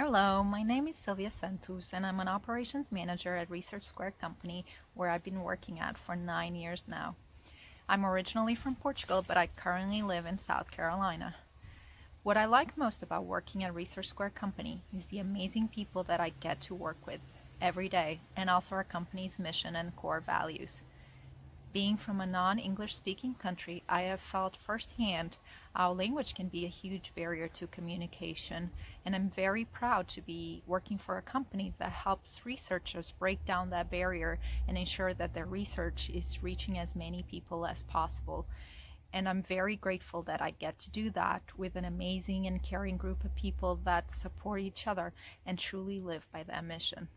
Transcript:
Hello, my name is Silvia Santos and I'm an operations manager at Research Square Company where I've been working at for nine years now. I'm originally from Portugal but I currently live in South Carolina. What I like most about working at Research Square Company is the amazing people that I get to work with every day and also our company's mission and core values. Being from a non-English speaking country, I have felt firsthand how language can be a huge barrier to communication, and I'm very proud to be working for a company that helps researchers break down that barrier and ensure that their research is reaching as many people as possible. And I'm very grateful that I get to do that with an amazing and caring group of people that support each other and truly live by that mission.